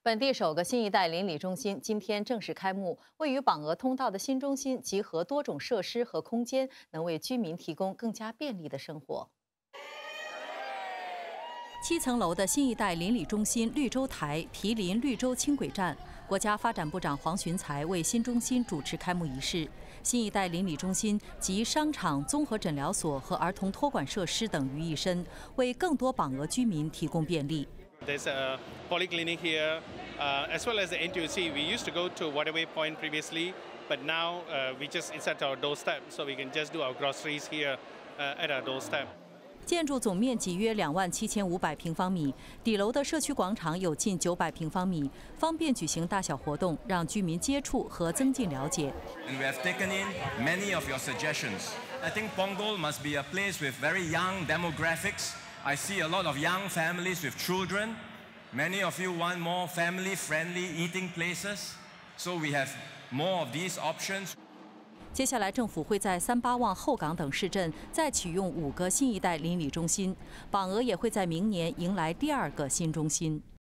本地首个新一代邻里中心今天正式开幕。位于榜鹅通道的新中心集合多种设施和空间，能为居民提供更加便利的生活。七层楼的新一代邻里中心绿洲台毗邻绿洲轻轨站，国家发展部长黄循才为新中心主持开幕仪式。新一代邻里中心集商场、综合诊疗所和儿童托管设施等于一身，为更多榜鹅居民提供便利。There's a polyclinic here, uh, as well as the NTUC. We used to go to Waterway Point previously, but now uh, we just it's at our doorstep, so we can just do our groceries here uh, at our doorstep. 建筑总面积约两万七千五百平方米，底楼的社区广场有近九百平方米，方便举行大小活动，让居民接触和增进了解。And we have taken in many of your suggestions. I think Ponggol must be a place with very young demographics. I see a lot of young families with children. Many of you want more family-friendly eating places, so we have more of these options. 接下来，政府会在三八旺、后港等市镇再启用五个新一代邻里中心，榜额也会在明年迎来第二个新中心。